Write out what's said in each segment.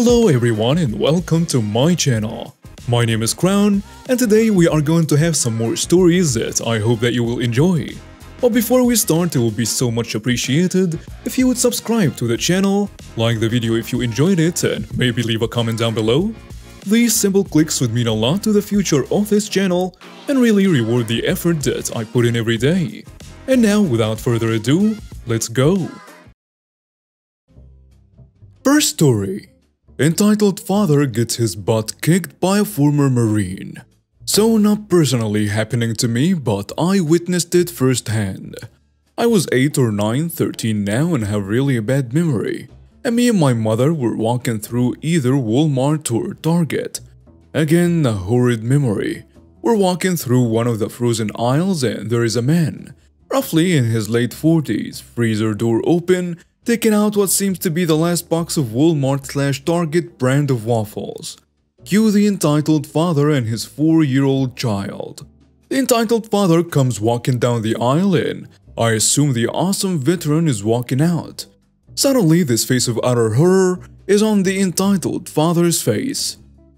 Hello everyone and welcome to my channel. My name is Krown and today we are going to have some more stories that I hope that you will enjoy. But before we start, it would be so much appreciated if you would subscribe to the channel, like the video if you enjoyed it and maybe leave a comment down below. These simple clicks would mean a lot to the future of this channel and really reward the effort that I put in every day. And now, without further ado, let's go! First story Entitled Father Gets His Butt Kicked by a Former Marine. So, not personally happening to me, but I witnessed it firsthand. I was 8 or 9, 13 now, and have really a bad memory. And me and my mother were walking through either Walmart or Target. Again, a horrid memory. We're walking through one of the frozen aisles, and there is a man, roughly in his late 40s, freezer door open, taking out what seems to be the last box of Walmart slash Target brand of waffles. Cue the entitled father and his four-year-old child. The entitled father comes walking down the aisle and I assume the awesome veteran is walking out. Suddenly, this face of utter horror is on the entitled father's face.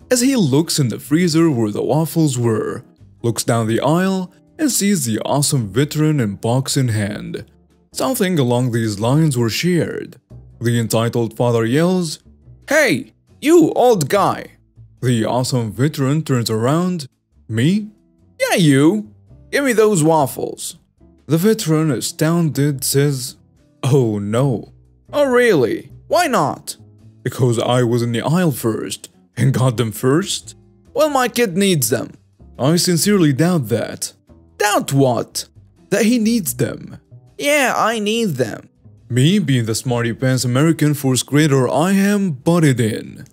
As he looks in the freezer where the waffles were, looks down the aisle, and sees the awesome veteran in box in hand. Something along these lines were shared. The entitled father yells, Hey, you old guy! The awesome veteran turns around, Me? Yeah, you! Give me those waffles! The veteran, astounded, says, Oh no. Oh really? Why not? Because I was in the aisle first, and got them first? Well, my kid needs them. I sincerely doubt that. Doubt what? That he needs them. Yeah, I need them. Me, being the smarty pants American first grader I am, butted in.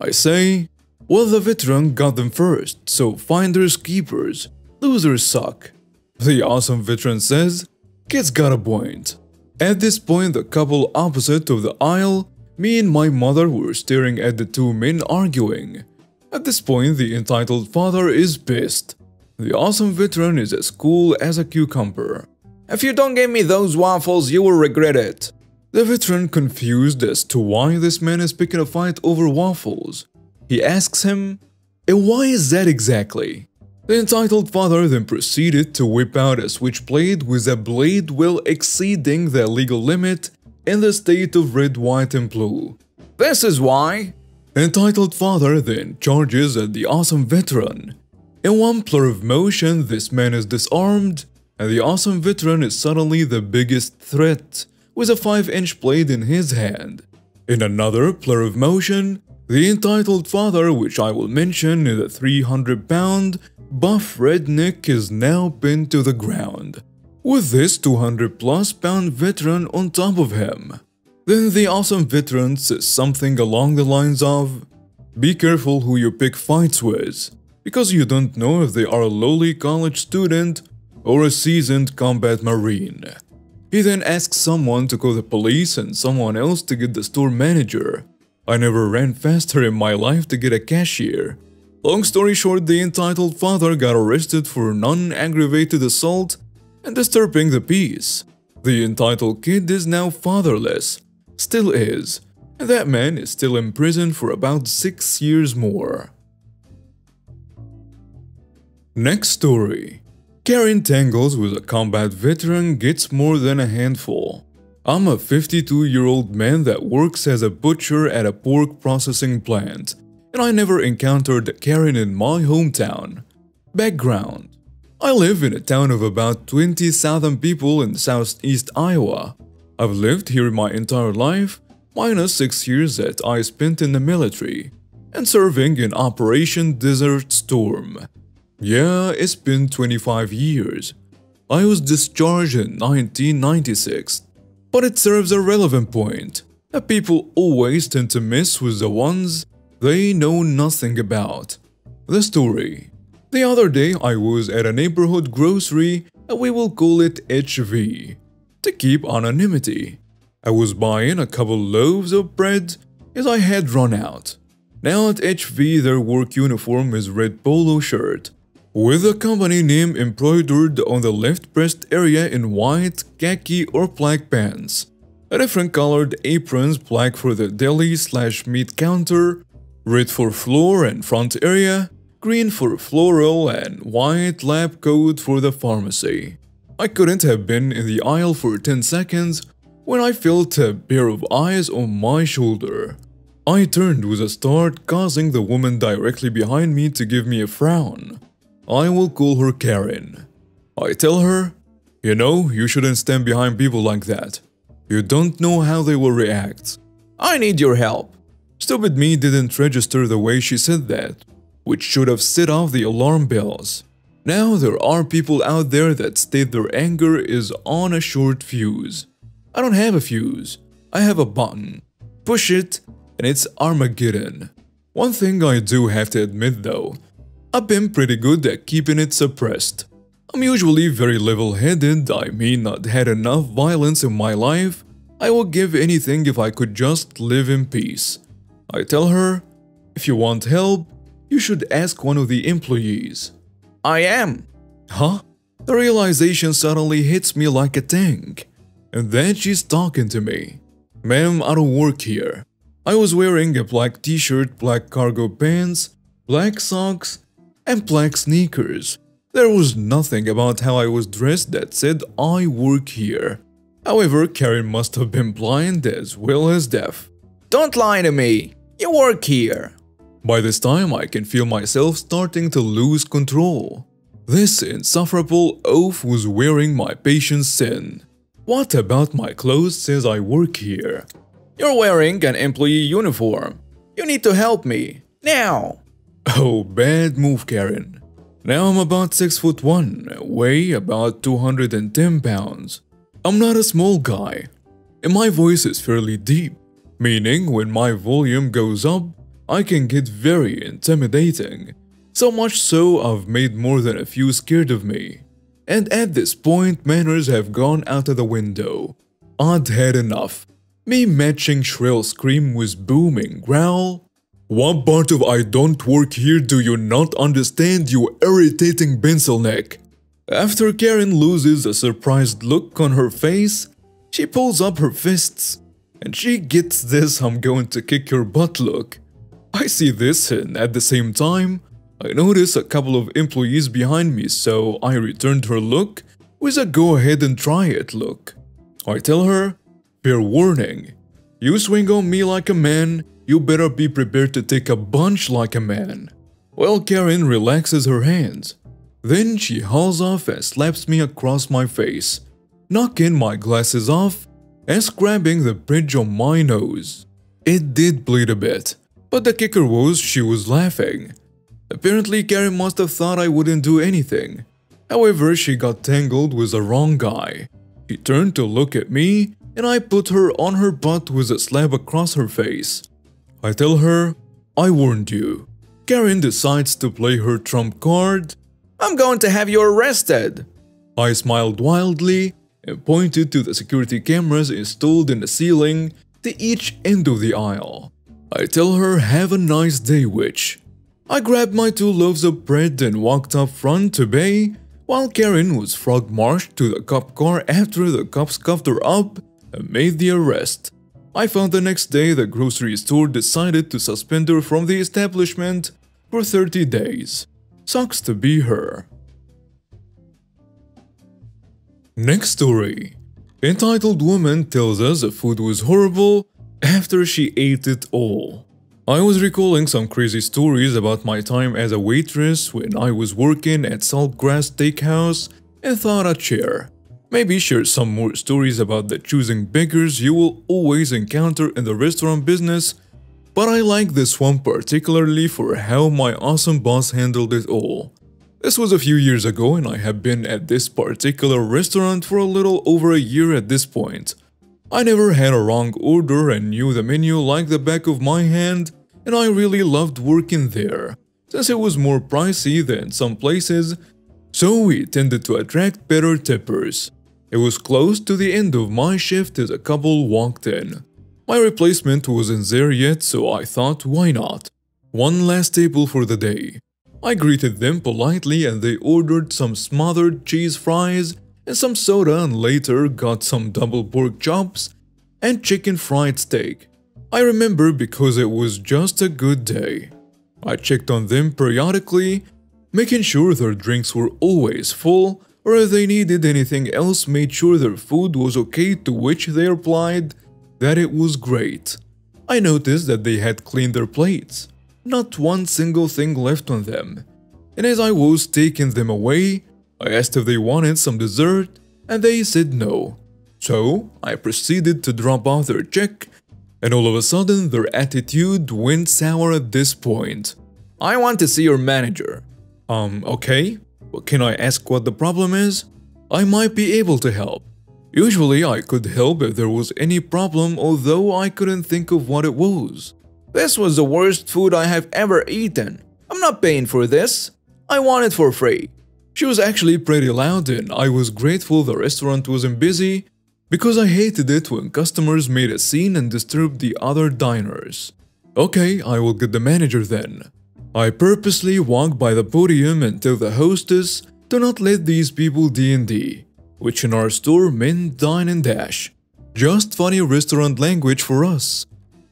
I say, well, the veteran got them first, so finders keepers. Losers suck. The awesome veteran says, Kid's got a point. At this point, the couple opposite of the aisle, me and my mother were staring at the two men arguing. At this point, the entitled father is pissed. The awesome veteran is as cool as a cucumber. If you don't give me those waffles, you will regret it. The veteran confused as to why this man is picking a fight over waffles. He asks him, and why is that exactly? The entitled father then proceeded to whip out a switchblade with a blade well exceeding the legal limit in the state of red, white, and blue. This is why. Entitled father then charges at the awesome veteran. In one plur of motion, this man is disarmed and the awesome veteran is suddenly the biggest threat, with a 5-inch blade in his hand. In another plur of motion, the entitled father, which I will mention is a 300-pound, buff redneck is now pinned to the ground, with this 200-plus pound veteran on top of him. Then the awesome veteran says something along the lines of, Be careful who you pick fights with, because you don't know if they are a lowly college student or a seasoned combat marine. He then asks someone to call the police and someone else to get the store manager. I never ran faster in my life to get a cashier. Long story short, the entitled father got arrested for non-aggravated assault and disturbing the peace. The entitled kid is now fatherless, still is, and that man is still in prison for about 6 years more. Next story Karen tangles with a combat veteran gets more than a handful. I'm a 52 year old man that works as a butcher at a pork processing plant, and I never encountered Karen in my hometown. Background I live in a town of about 20,000 people in southeast Iowa. I've lived here my entire life, minus 6 years that I spent in the military, and serving in Operation Desert Storm. Yeah, it's been 25 years. I was discharged in 1996. But it serves a relevant point that people always tend to miss with the ones they know nothing about. The story. The other day I was at a neighborhood grocery and we will call it HV to keep anonymity. I was buying a couple loaves of bread as I had run out. Now at HV their work uniform is red polo shirt with the company name embroidered on the left breast area in white, khaki or black pants. A different colored aprons, black for the deli slash meat counter, red for floor and front area, green for floral, and white lab coat for the pharmacy. I couldn't have been in the aisle for 10 seconds when I felt a pair of eyes on my shoulder. I turned with a start, causing the woman directly behind me to give me a frown. I will call her Karen. I tell her, you know, you shouldn't stand behind people like that. You don't know how they will react. I need your help. Stupid me didn't register the way she said that, which should have set off the alarm bells. Now there are people out there that state their anger is on a short fuse. I don't have a fuse. I have a button. Push it, and it's Armageddon. One thing I do have to admit though, I've been pretty good at keeping it suppressed. I'm usually very level-headed, I mean not had enough violence in my life, I would give anything if I could just live in peace. I tell her, if you want help, you should ask one of the employees. I am. Huh? The realization suddenly hits me like a tank. And then she's talking to me. Ma'am, I don't work here. I was wearing a black t-shirt, black cargo pants, black socks, and black sneakers. There was nothing about how I was dressed that said I work here. However, Karen must have been blind as well as deaf. Don't lie to me! You work here! By this time, I can feel myself starting to lose control. This insufferable oaf was wearing my patient's sin. What about my clothes says I work here? You're wearing an employee uniform. You need to help me. Now! Oh, bad move, Karen. Now I'm about 6 foot 1, weigh about 210 pounds. I'm not a small guy, and my voice is fairly deep, meaning when my volume goes up, I can get very intimidating. So much so I've made more than a few scared of me. And at this point, manners have gone out of the window. I'd had enough. Me matching shrill scream with booming growl. What part of I don't work here do you not understand, you irritating pencil neck? After Karen loses a surprised look on her face, she pulls up her fists. And she gets this I'm going to kick your butt look. I see this and at the same time, I notice a couple of employees behind me so I returned her look with a go ahead and try it look. I tell her, fair warning, you swing on me like a man, you better be prepared to take a bunch like a man. Well, Karen relaxes her hands. Then she hauls off and slaps me across my face, knocking my glasses off and scrubbing the bridge on my nose. It did bleed a bit, but the kicker was she was laughing. Apparently Karen must have thought I wouldn't do anything. However, she got tangled with the wrong guy. She turned to look at me and I put her on her butt with a slap across her face. I tell her, I warned you. Karen decides to play her trump card. I'm going to have you arrested. I smiled wildly and pointed to the security cameras installed in the ceiling to each end of the aisle. I tell her have a nice day witch. I grabbed my two loaves of bread and walked up front to bay while Karen was frog marched to the cop car after the cops cuffed her up and made the arrest. I found the next day the grocery store decided to suspend her from the establishment for 30 days. Sucks to be her. Next story. Entitled Woman tells us the food was horrible after she ate it all. I was recalling some crazy stories about my time as a waitress when I was working at Saltgrass Steakhouse and thought I'd share. Maybe share some more stories about the choosing beggars you will always encounter in the restaurant business, but I like this one particularly for how my awesome boss handled it all. This was a few years ago and I have been at this particular restaurant for a little over a year at this point. I never had a wrong order and knew the menu like the back of my hand, and I really loved working there, since it was more pricey than some places, so it tended to attract better tippers. It was close to the end of my shift as a couple walked in. My replacement wasn't there yet, so I thought why not? One last table for the day. I greeted them politely and they ordered some smothered cheese fries and some soda and later got some double pork chops and chicken fried steak. I remember because it was just a good day. I checked on them periodically, making sure their drinks were always full, or if they needed anything else, made sure their food was okay, to which they replied that it was great. I noticed that they had cleaned their plates, not one single thing left on them. And as I was taking them away, I asked if they wanted some dessert, and they said no. So I proceeded to drop off their check, and all of a sudden their attitude went sour at this point. I want to see your manager. Um, okay. But can I ask what the problem is? I might be able to help. Usually I could help if there was any problem although I couldn't think of what it was. This was the worst food I have ever eaten. I'm not paying for this. I want it for free. She was actually pretty loud and I was grateful the restaurant wasn't busy because I hated it when customers made a scene and disturbed the other diners. Okay, I will get the manager then. I purposely walked by the podium and tell the hostess to not let these people D&D, which in our store meant dine and dash. Just funny restaurant language for us.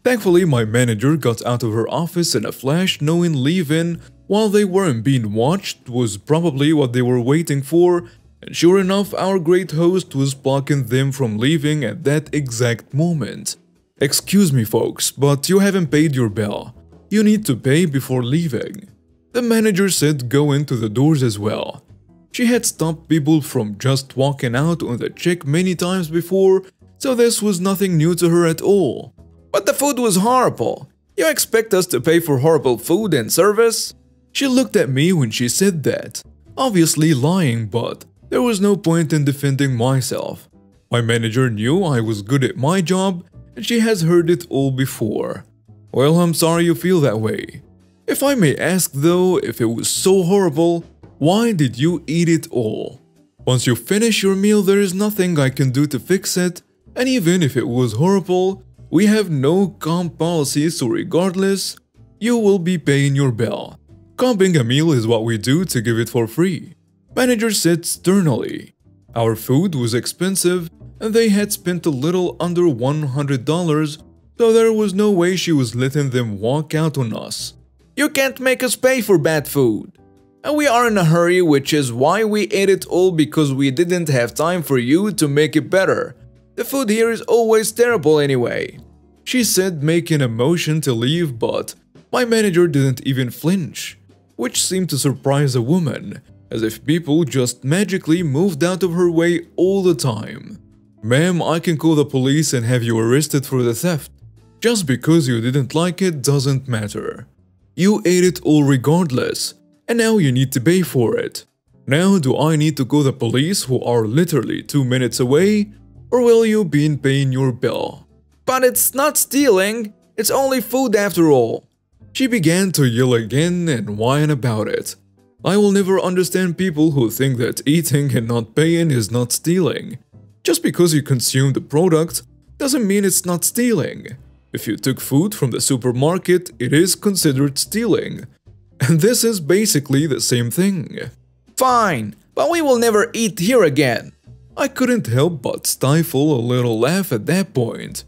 Thankfully, my manager got out of her office in a flash knowing leaving while they weren't being watched was probably what they were waiting for, and sure enough, our great host was blocking them from leaving at that exact moment. Excuse me folks, but you haven't paid your bill. You need to pay before leaving. The manager said go into the doors as well. She had stopped people from just walking out on the check many times before, so this was nothing new to her at all. But the food was horrible. You expect us to pay for horrible food and service? She looked at me when she said that, obviously lying, but there was no point in defending myself. My manager knew I was good at my job, and she has heard it all before. Well, I'm sorry you feel that way. If I may ask though, if it was so horrible, why did you eat it all? Once you finish your meal, there is nothing I can do to fix it, and even if it was horrible, we have no comp policy, so regardless, you will be paying your bill. Comping a meal is what we do to give it for free. Manager said sternly. Our food was expensive and they had spent a little under $100, so there was no way she was letting them walk out on us. You can't make us pay for bad food. And we are in a hurry, which is why we ate it all because we didn't have time for you to make it better. The food here is always terrible anyway. She said making a motion to leave but my manager didn't even flinch which seemed to surprise a woman, as if people just magically moved out of her way all the time. Ma'am, I can call the police and have you arrested for the theft. Just because you didn't like it doesn't matter. You ate it all regardless, and now you need to pay for it. Now do I need to call the police who are literally 2 minutes away, or will you be in paying your bill? But it's not stealing, it's only food after all. She began to yell again and whine about it. I will never understand people who think that eating and not paying is not stealing. Just because you consume the product doesn't mean it's not stealing. If you took food from the supermarket, it is considered stealing. And this is basically the same thing. Fine, but we will never eat here again. I couldn't help but stifle a little laugh at that point.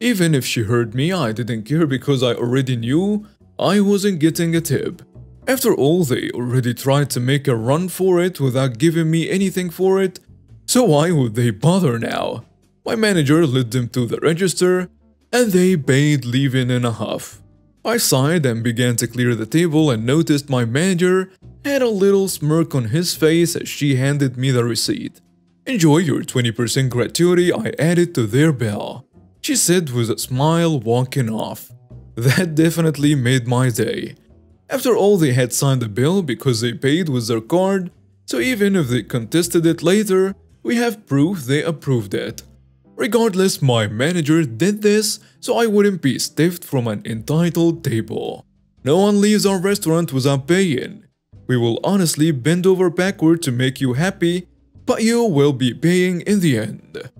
Even if she heard me, I didn't care because I already knew I wasn't getting a tip. After all, they already tried to make a run for it without giving me anything for it, so why would they bother now? My manager led them to the register, and they paid leaving in a huff. I sighed and began to clear the table and noticed my manager had a little smirk on his face as she handed me the receipt. Enjoy your 20% gratuity I added to their bill, she said with a smile walking off. That definitely made my day. After all, they had signed the bill because they paid with their card, so even if they contested it later, we have proof they approved it. Regardless, my manager did this so I wouldn't be stiffed from an entitled table. No one leaves our restaurant without paying. We will honestly bend over backward to make you happy, but you will be paying in the end.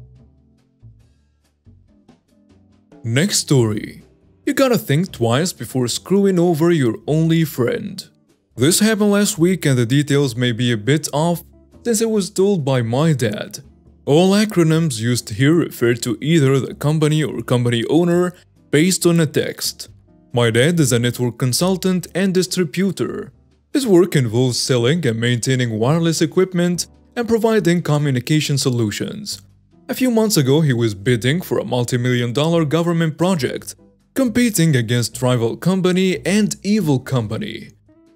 Next story. You gotta think twice before screwing over your only friend. This happened last week and the details may be a bit off since it was told by my dad. All acronyms used here refer to either the company or company owner based on a text. My dad is a network consultant and distributor. His work involves selling and maintaining wireless equipment and providing communication solutions. A few months ago, he was bidding for a multi-million dollar government project, competing against rival company and evil company.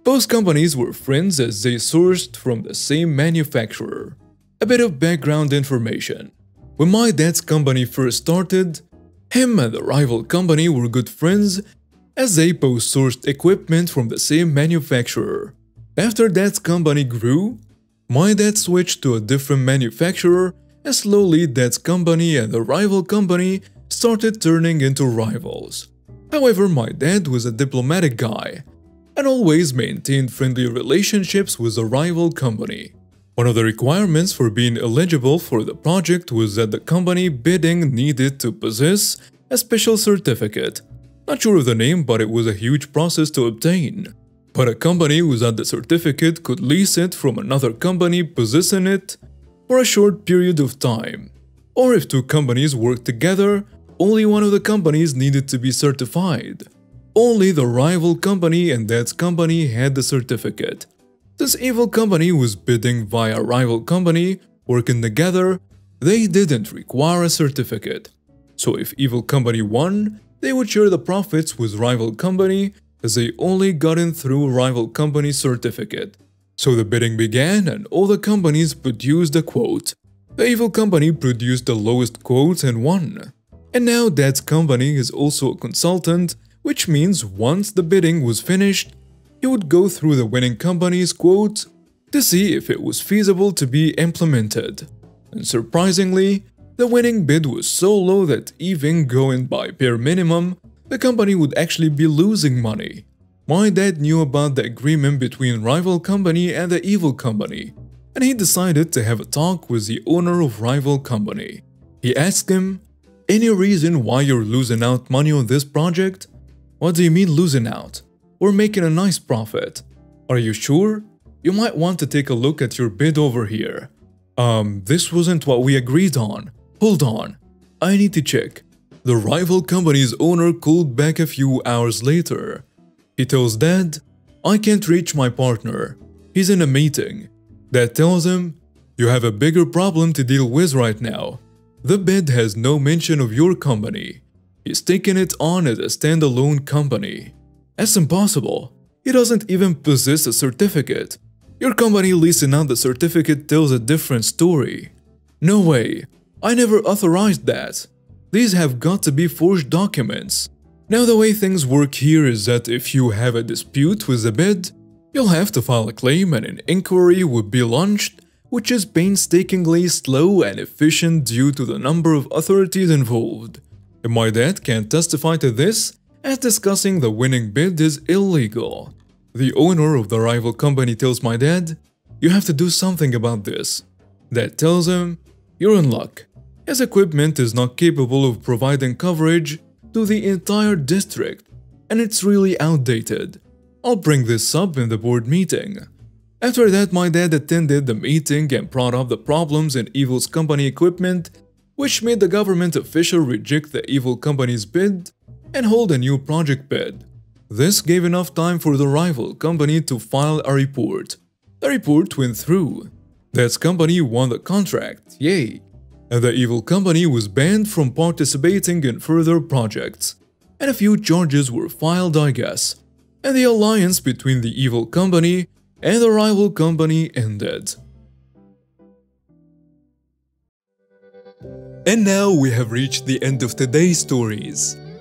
Both companies were friends as they sourced from the same manufacturer. A bit of background information. When my dad's company first started, him and the rival company were good friends as they both sourced equipment from the same manufacturer. After dad's company grew, my dad switched to a different manufacturer and slowly dad's company and the rival company started turning into rivals. However, my dad was a diplomatic guy and always maintained friendly relationships with the rival company. One of the requirements for being eligible for the project was that the company bidding needed to possess a special certificate. Not sure of the name, but it was a huge process to obtain. But a company without the certificate could lease it from another company possessing it for a short period of time. Or if two companies worked together, only one of the companies needed to be certified. Only the rival company and that company had the certificate. This evil company was bidding via rival company, working together, they didn't require a certificate. So if evil company won, they would share the profits with rival company as they only got in through rival company certificate. So the bidding began and all the companies produced a quote. The evil company produced the lowest quote and won. And now Dad's company is also a consultant, which means once the bidding was finished, he would go through the winning company's quote to see if it was feasible to be implemented. And surprisingly, the winning bid was so low that even going by bare minimum, the company would actually be losing money. My dad knew about the agreement between rival company and the evil company, and he decided to have a talk with the owner of rival company. He asked him, any reason why you're losing out money on this project? What do you mean losing out? We're making a nice profit. Are you sure? You might want to take a look at your bid over here. Um, this wasn't what we agreed on. Hold on. I need to check. The rival company's owner called back a few hours later. He tells Dad, I can't reach my partner. He's in a meeting. Dad tells him, You have a bigger problem to deal with right now. The bid has no mention of your company. He's taking it on as a standalone company. That's impossible. He doesn't even possess a certificate. Your company leasing out the certificate tells a different story. No way. I never authorized that. These have got to be forged documents. Now the way things work here is that if you have a dispute with the bid, you'll have to file a claim and an inquiry would be launched, which is painstakingly slow and efficient due to the number of authorities involved. And my dad can testify to this, as discussing the winning bid is illegal. The owner of the rival company tells my dad, you have to do something about this. Dad tells him, you're in luck. His equipment is not capable of providing coverage to the entire district, and it's really outdated. I'll bring this up in the board meeting. After that, my dad attended the meeting and brought up the problems in Evil's company equipment, which made the government official reject the Evil company's bid and hold a new project bid. This gave enough time for the rival company to file a report. The report went through. That company won the contract, yay! and the evil company was banned from participating in further projects. And a few charges were filed, I guess. And the alliance between the evil company and the rival company ended. And now we have reached the end of today's stories.